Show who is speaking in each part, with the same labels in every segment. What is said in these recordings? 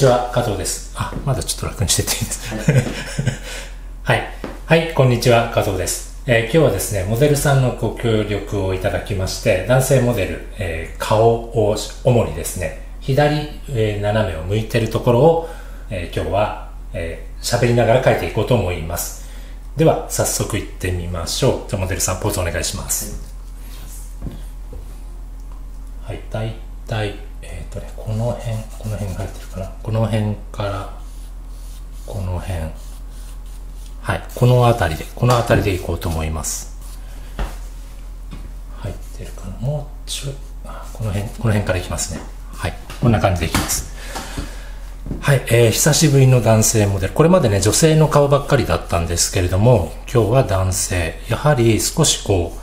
Speaker 1: ちは、加藤です。あ、まだちょっと楽にしてていいです。はい。はい、こんにちは、加藤です。えー今日はですね、モデルさんのご協力をいただきまして、男性モデル、えー顔を主にですね、左、えー斜めを向いてるところを、えー今日は、えー喋りながら描いていこうと思います。では、早速行ってみましょう。じゃあ、モデルさん、ポーズお願いします。はい、大体、えとね、この辺、この辺が入ってるかな。この辺から、この辺。はい、この辺りで、この辺りでいこうと思います。入ってるかな。もうちょい、この辺、この辺からいきますね。はい、こんな感じでいきます。はい、えー久しぶりの男性モデル。これまでね、女性の顔ばっかりだったんですけれども、今日は男性。やはり少しこう、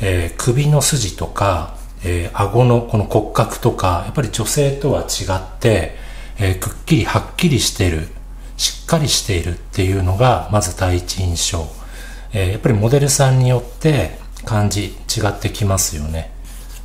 Speaker 1: えー首の筋とか、えー顎のこの骨格とか、やっぱり女性とは違って、えーくっきりはっきりしてる、しっかりしているっていうのが、まず第一印象。えーやっぱりモデルさんによって感じ違ってきますよね。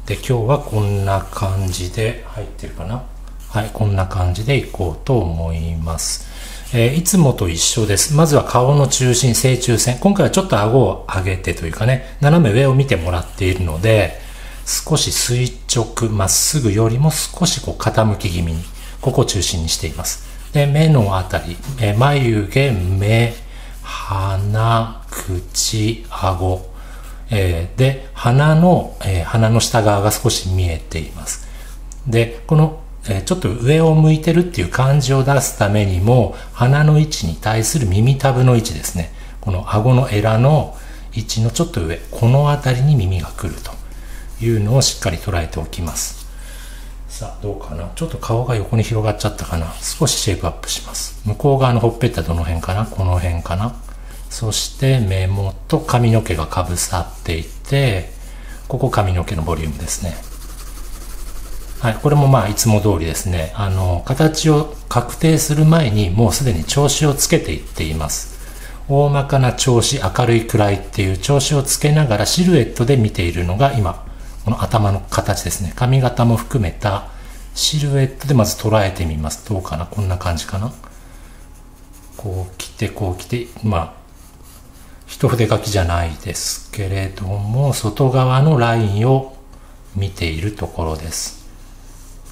Speaker 1: で、今日はこんな感じで入ってるかなはい、こんな感じでいこうと思います。えーいつもと一緒です。まずは顔の中心、正中線。今回はちょっと顎を上げてというかね、斜め上を見てもらっているので、少し垂直、まっすぐよりも少しこう傾き気味に、ここを中心にしています。で、目のあたり、眉毛、目、鼻、口、顎、えーで、鼻の、えー鼻の下側が少し見えています。で、この、えちょっと上を向いてるっていう感じを出すためにも、鼻の位置に対する耳たぶの位置ですね。この顎のエラの位置のちょっと上、この辺りに耳が来るというのをしっかり捉えておきます。さあ、どうかな？ちょっと顔が横に広がっちゃったかな？少しシェイプアップします。向こう側のほっぺたどの辺かな？この辺かな？そして目元、髪の毛がかぶさっていて、ここ髪の毛のボリュームですね。はい、これもまあいつも通りですね。あの、形を確定する前にもうすでに調子をつけていっています。大まかな調子、明るい暗いっていう調子をつけながらシルエットで見ているのが今、この頭の形ですね。髪型も含めたシルエットでまず捉えてみます。どうかな？こんな感じかな？こう来て、こう来て、まあ、一筆書きじゃないですけれども、外側のラインを見ているところです。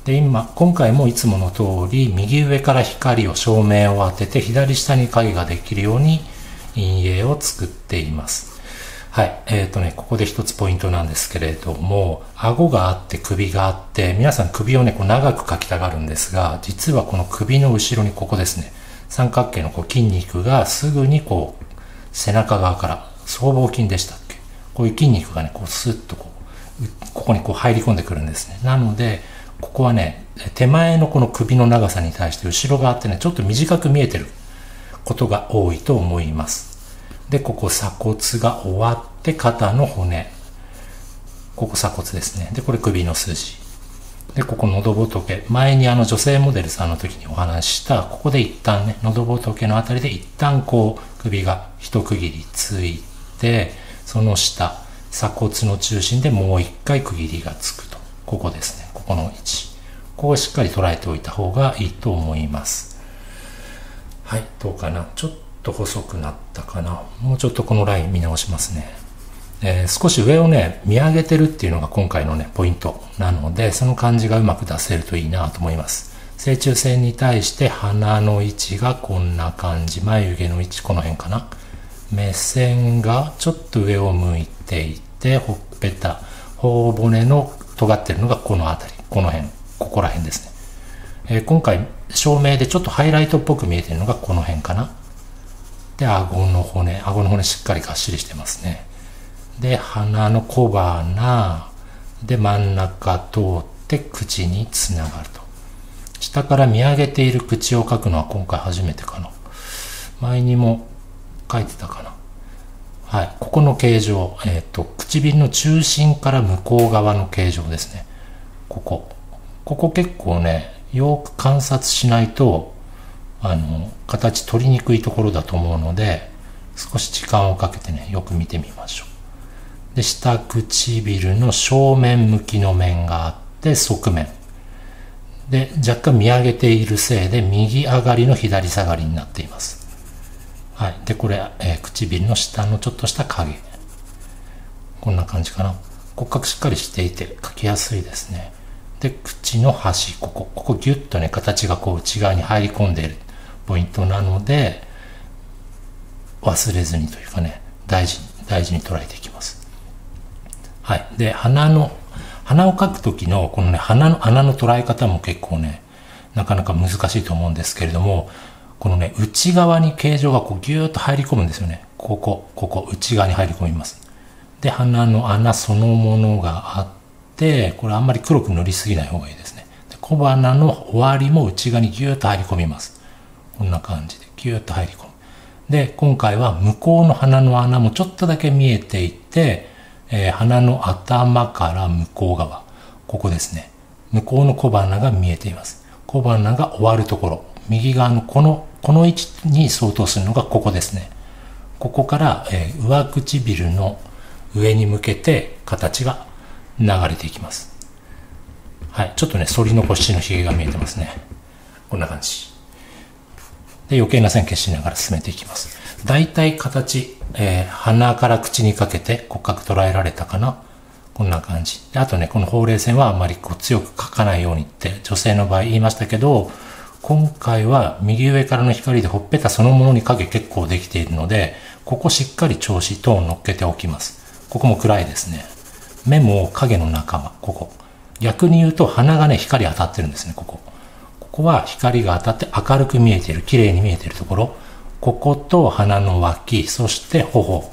Speaker 1: で、今、今回もいつもの通り、右上から光を照明を当てて、左下に影ができるように陰影を作っています。はい。えっ、とね、ここで一つポイントなんですけれども、顎があって首があって、皆さん首をね、こう長く描きたがるんですが、実はこの首の後ろにここですね、三角形のこう筋肉がすぐにこう、背中側から、僧帽筋でしたっけ？こういう筋肉がね、こうスッとこ、うここにこう入り込んでくるんですね。なので、ここはね、手前のこの首の長さに対して後ろ側ってね、ちょっと短く見えてることが多いと思います。で、ここ鎖骨が終わって肩の骨。ここ鎖骨ですね。で、これ首の筋。で、ここ喉仏。前にあの女性モデルさんの時にお話しした、ここで一旦ね、喉仏のあたりで一旦こう首が一区切りついて、その下、鎖骨の中心でもう一回区切りがつくと。ここですね。ここの位置。ここをしっかり捉えておいた方がいいと思います。はい、どうかな。ちょっと細くなったかな。もうちょっとこのライン見直しますね。えー少し上をね、見上げてるっていうのが今回のね、ポイントなので、その感じがうまく出せるといいなと思います。正中線に対して鼻の位置がこんな感じ。眉毛の位置この辺かな。目線がちょっと上を向いていて、ほっぺた、頬骨の尖ってるのがこの辺り。この辺。ここら辺ですね。えー今回、照明でちょっとハイライトっぽく見えてるのがこの辺かな。で、顎の骨。顎の骨しっかりがっしりしてますね。で、鼻の小鼻。で、真ん中通って口につながると。下から見上げている口を描くのは今回初めてかな。前にも書いてたかな。はい。ここの形状。えっ、と、唇の中心から向こう側の形状ですね。ここ。ここ結構ね、よく観察しないと、あの、形取りにくいところだと思うので、少し時間をかけてね、よく見てみましょう。で、下唇の正面向きの面があって、側面。で、若干見上げているせいで、右上がりの左下がりになっています。はい。で、これ、えー、唇の下のちょっとした影。こんな感じかな。骨格しっかりしていて描きやすいですね。で、口の端、ここ、ここギュッとね、形がこう内側に入り込んでいるポイントなので、忘れずにというかね、大事に、大事に捉えていきます。はい。で、鼻の鼻をかく時のこのね、鼻の穴の捉え方も結構ね、なかなか難しいと思うんですけれども、このね、内側に形状がこうギューッと入り込むんですよね。ここ、ここ、内側に入り込みます。で、鼻の穴そのものがあって、これあんまり黒く塗りすぎない方がいいですね。で小鼻の終わりも内側にギューッと入り込みます。こんな感じでギューッと入り込む。で、今回は向こうの鼻の穴もちょっとだけ見えていて、えー、鼻の頭から向こう側、ここですね。向こうの小鼻が見えています。小鼻が終わるところ、右側のこの、この位置に相当するのがここですね。ここから、えー、上唇の上に向けて形が流れていきます。はい。ちょっとね、反り残しの髭が見えてますね。こんな感じ。で、余計な線消しながら進めていきます。大体形、えー、鼻から口にかけて骨格捉えられたかなこんな感じ。であとね、このほうれい線はあまりこう強く描かないようにって女性の場合言いましたけど、今回は右上からの光でほっぺたそのものに影結構できているので、ここしっかり調子トーン乗っけておきます。ここも暗いですね。目も影の仲間、ここ。逆に言うと鼻がね、光当たってるんですね、ここ。ここは光が当たって明るく見えている、綺麗に見えているところ。ここと鼻の脇、そして頬。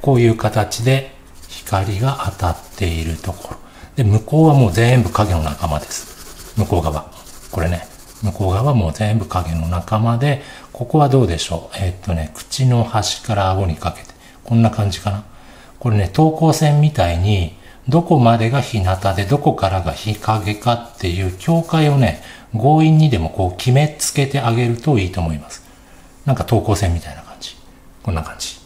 Speaker 1: こういう形で光が当たっているところ。で、向こうはもう全部影の仲間です。向こう側。これね。向こう側もう全部影の仲間で、ここはどうでしょうえー、っとね、口の端から顎にかけて。こんな感じかな。これね、等高線みたいに、どこまでが日向でどこからが日陰かっていう境界をね、強引にでもこう決めつけてあげるといいと思います。なんか等高線みたいな感じ。こんな感じ。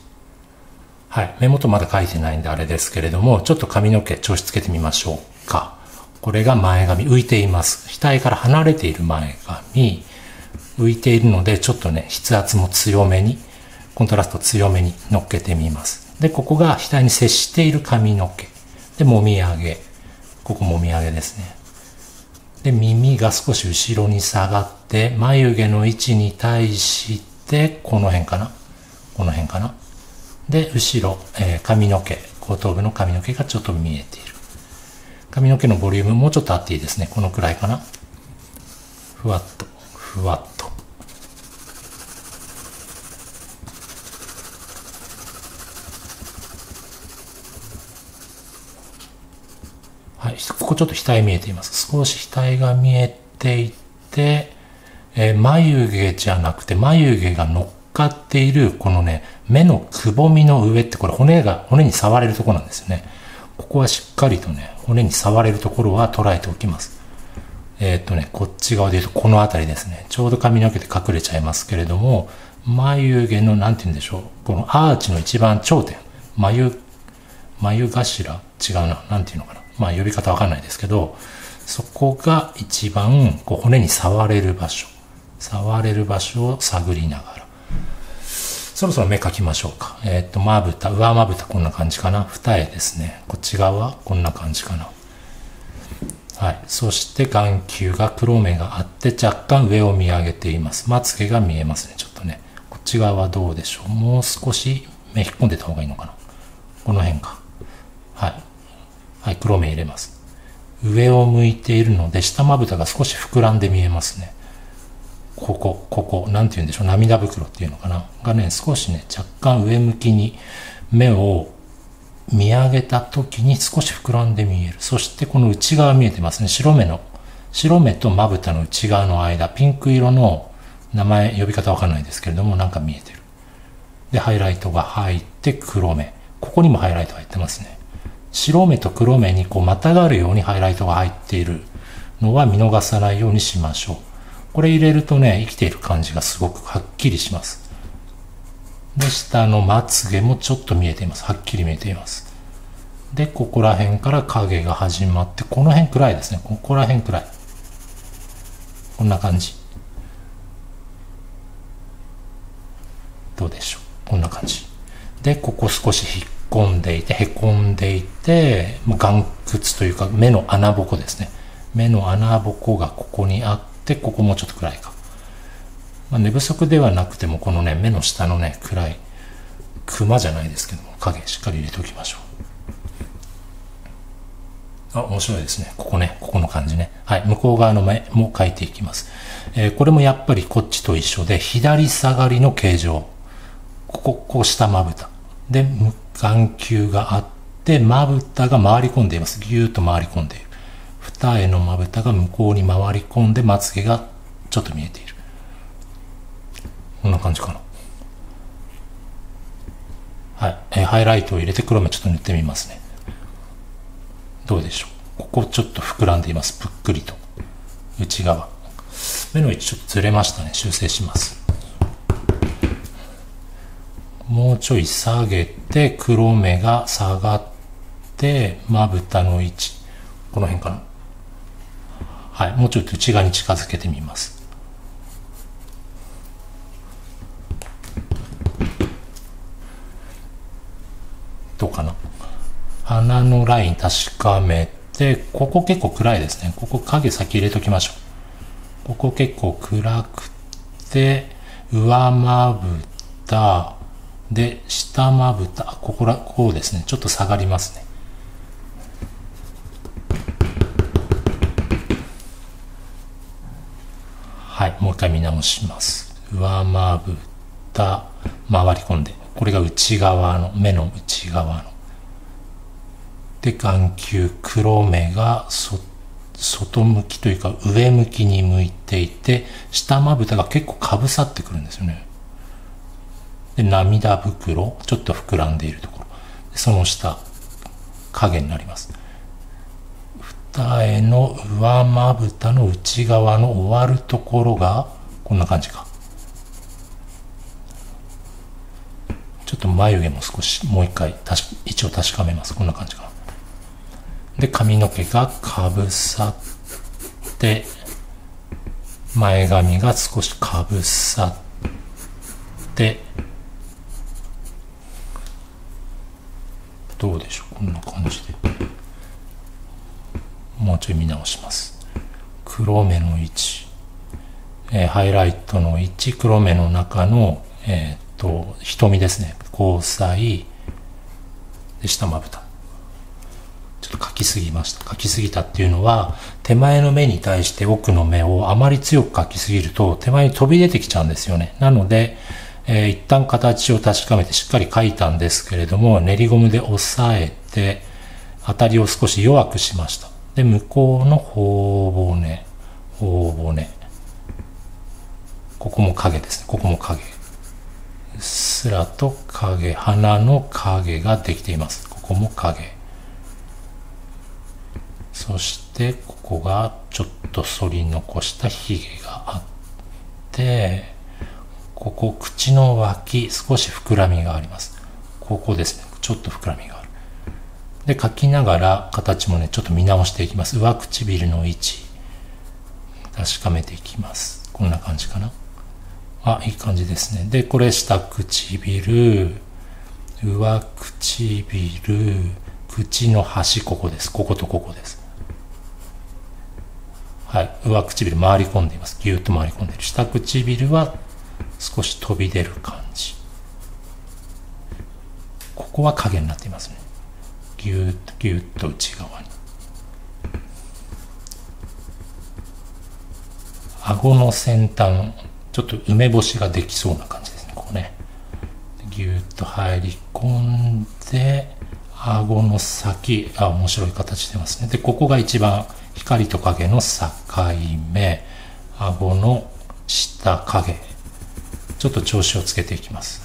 Speaker 1: はい。目元まだ描いてないんであれですけれども、ちょっと髪の毛調子つけてみましょうか。これが前髪、浮いています。額から離れている前髪、浮いているので、ちょっとね、筆圧も強めに、コントラスト強めに乗っけてみます。で、ここが額に接している髪の毛。で、もみあげ。ここもみあげですね。で、耳が少し後ろに下がって、眉毛の位置に対して、この辺かな。この辺かな。で、後ろ、えー、髪の毛、後頭部の髪の毛がちょっと見えている。髪の毛のボリュームもうちょっとあっていいですね。このくらいかな。ふわっと、ふわっと。はい、ここちょっと額見えています。少し額が見えていて、えー、眉毛じゃなくて眉毛が乗っかっているこのね、目のくぼみの上ってこれ骨が、骨に触れるところなんですよね。ここはしっかりとね、骨に触れるところは捉えておきます。えー、っとね、こっち側で言うとこの辺りですね。ちょうど髪の毛で隠れちゃいますけれども、眉毛の、なんて言うんでしょう。このアーチの一番頂点。眉、眉頭？違うな。なんていうのかな。まあ呼び方わかんないですけど、そこが一番こう骨に触れる場所。触れる場所を探りながら。そろそろ目描きましょうか。えっ、と、まぶた、上まぶたこんな感じかな。二重ですね。こっち側はこんな感じかな。はい。そして眼球が黒目があって若干上を見上げています。まつげが見えますね。ちょっとね。こっち側はどうでしょう。もう少し目引っ込んでた方がいいのかな。この辺か。はい。はい。黒目入れます。上を向いているので下まぶたが少し膨らんで見えますね。ここ、ここ、なんて言うんでしょう、涙袋っていうのかな。がね、少しね、若干上向きに目を見上げた時に少し膨らんで見える。そしてこの内側見えてますね。白目の、白目とまぶたの内側の間、ピンク色の名前、呼び方わかんないですけれども、なんか見えてる。で、ハイライトが入って黒目。ここにもハイライト入ってますね。白目と黒目にこうまたがるようにハイライトが入っているのは見逃さないようにしましょう。これ入れるとね、生きている感じがすごくはっきりします。で、下のまつげもちょっと見えています。はっきり見えています。で、ここら辺から影が始まって、この辺くらいですね。ここら辺くらい。こんな感じどうでしょうこんな感じでここ少し引っ込んでいてへこんでいて眼窟というか目の穴ぼこですね目の穴ぼこがここにあってここもちょっと暗いか、まあ、寝不足ではなくてもこのね目の下のね暗いクマじゃないですけども影しっかり入れておきましょうあ、面白いですね。ここね、ここの感じね。はい、向こう側の目も描いていきます。えー、これもやっぱりこっちと一緒で、左下がりの形状。ここ、こう下まぶた。で、眼球があって、まぶたが回り込んでいます。ぎゅーっと回り込んでいる。二重のまぶたが向こうに回り込んで、まつげがちょっと見えている。こんな感じかな。はい。えー、ハイライトを入れて黒目ちょっと塗ってみますね。どうでしょう。ここちょっと膨らんでいます。ぷっくりと。内側。目の位置ちょっとずれましたね。修正します。もうちょい下げて、黒目が下がって、まぶたの位置。この辺かな。はい。もうちょっと内側に近づけてみます。どうかな鼻のライン確かめて、ここ結構暗いですね。ここ影先入れときましょう。ここ結構暗くて、上まぶた、で、下まぶた、ここら、こうですね。ちょっと下がりますね。はい、もう一回見直します。上まぶた、回り込んで。これが内側の、目の内側の。で眼球黒目が外向きというか上向きに向いていて下まぶたが結構かぶさってくるんですよねで涙袋ちょっと膨らんでいるところ。その下影になります。二重の上まぶたの内側の終わるところがこんな感じか。ちょっと眉毛も少しもう一回位置を確かめます。こんな感じかな。で、髪の毛がかぶさって、前髪が少しかぶさって、どうでしょこんな感じで。もうちょい見直します。黒目の位置。えー、ハイライトの位置、黒目の中の、えっ、と、瞳ですね。交際、で、下まぶた。ちょっと描きすぎました。描きすぎたっていうのは、手前の目に対して奥の目をあまり強く描きすぎると、手前に飛び出てきちゃうんですよね。なので、えー、一旦形を確かめてしっかり描いたんですけれども、練りゴムで押さえて、当たりを少し弱くしました。で、向こうの頬骨、頬骨。ここも影ですね。ここも影。うっすらと影、鼻の影ができています。ここも影。そしてここがちょっと反り残したひげがあってここ口の脇少し膨らみがあります。ここですね。ちょっと膨らみがある。で書きながら形もねちょっと見直していきます。上唇の位置確かめていきます。こんな感じかな。あいい感じですね。でこれ下唇上唇口の端ここです。こことここです。はい、上唇回り込んでいます。ぎゅっと回り込んでいる。下唇は少し飛び出る感じ。ここは影になっていますね。ぎゅっとぎゅっと内側に。顎の先端、ちょっと梅干しができそうな感じですね。ここね。ぎゅっと入り込んで、顎の先、あ、面白い形してますね。で、ここが一番光と影の境目、顎の下影。ちょっと調子をつけていきます。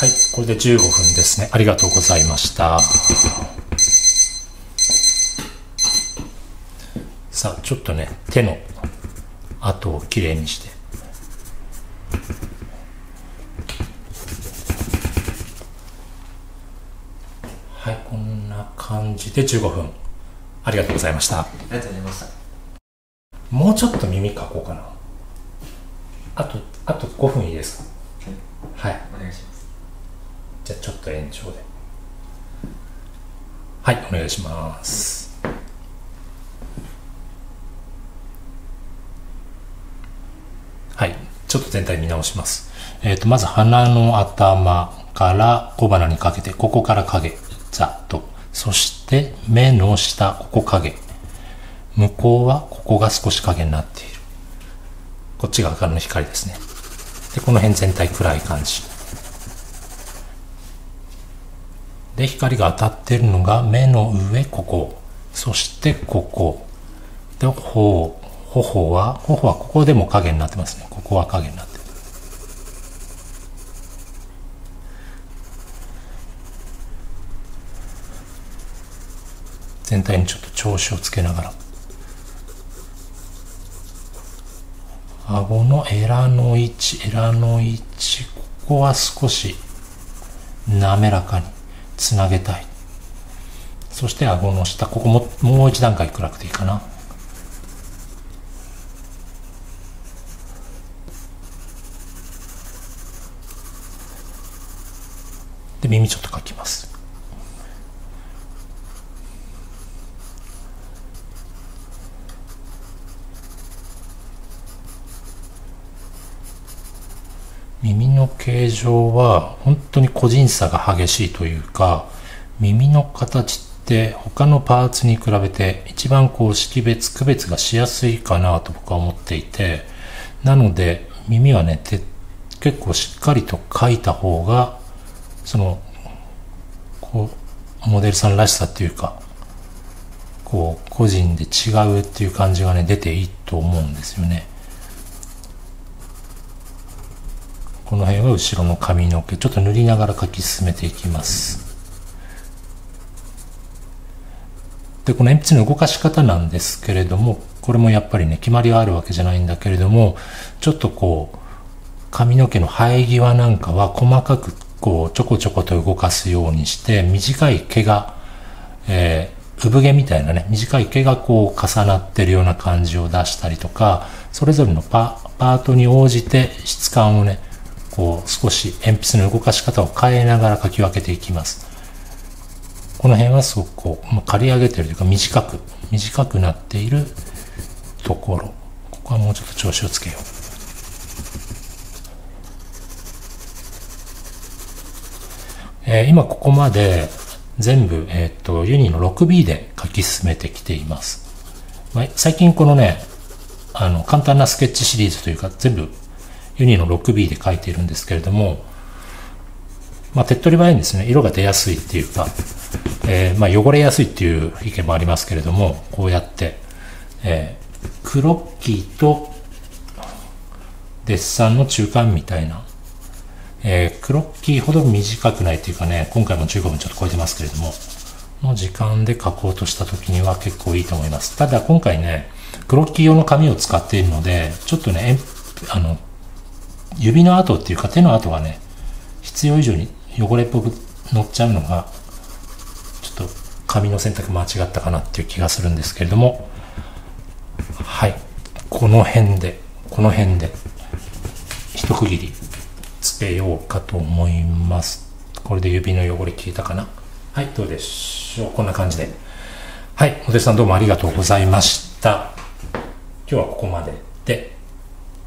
Speaker 1: はい、これで15分ですね。ありがとうございました。さあ、ちょっとね、手の跡をきれいにしてはいこんな感じで15分。ありがとうございました。
Speaker 2: ありがとうございました。
Speaker 1: もうちょっと耳かこうかな。あとあと5分いいですか？はい。
Speaker 2: お願いします。
Speaker 1: じゃあちょっと延長で。はいお願いします。はいちょっと全体見直します。えっ、とまず鼻の頭から小鼻にかけてここから影そして目の下ここ影。向こうはここが少し影になっている。こっちが明るの光ですね。でこの辺全体暗い感じ。で光が当たっているのが目の上ここ。そしてここ。で頬頬は頬はここでも影になってますね。ここは影になって全体にちょっと調子をつけながら。顎のエラの位置エラの位置ここは少し滑らかにつなげたい。そして顎の下ここももう一段階暗くていいかな。で耳ちょっとかきます耳の形状は本当に個人差が激しいというか耳の形って他のパーツに比べて一番こう識別区別がしやすいかなと僕は思っていてなので耳はね結構しっかりと書いた方がそのこうモデルさんらしさっていうかこう個人で違うっていう感じがね出ていいと思うんですよね。この辺は後ろの髪の毛ちょっと塗りながら描き進めていきます。でこの鉛筆の動かし方なんですけれどもこれもやっぱりね決まりはあるわけじゃないんだけれどもちょっとこう髪の毛の生え際なんかは細かくこうちょこちょこと動かすようにして短い毛が、えー、産毛みたいなね短い毛がこう重なってるような感じを出したりとかそれぞれのパパートに応じて質感をねこう少し鉛筆の動かし方を変えながら書き分けていきます。この辺はすごくこう、まあ、刈り上げてるというか短く短くなっているところ。ここはもうちょっと調子をつけよう。えー、今ここまで全部、えっ、ー、と、ユニの 6B で書き進めてきています。まあ、最近このね、あの、簡単なスケッチシリーズというか、全部ユニの 6B で書いているんですけれども、まあ、手っ取り早いんですね。色が出やすいっていうか、えー、まあ、汚れやすいっていう意見もありますけれども、こうやって、えー、クロッキーとデッサンの中間みたいなえー、クロッキーほど短くないというかね、今回も15分ちょっと超えてますけれども、の時間で書こうとした時には結構いいと思います。ただ今回ね、クロッキー用の紙を使っているので、ちょっとね、あの、指の跡っていうか手の跡がね、必要以上に汚れっぽく乗っちゃうのが、ちょっと紙の選択間違ったかなっていう気がするんですけれども、はい。この辺で、この辺で、一区切りつけようかと思います。これで指の汚れ消えたかな？はいどうでしょう？こんな感じで。はいモデルさんどうもありがとうございました。今日はここまでで。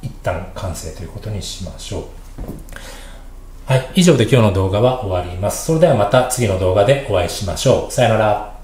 Speaker 1: 一旦完成ということにしましょう。はい以上で今日の動画は終わります。それではまた次の動画でお会いしましょう。さよなら。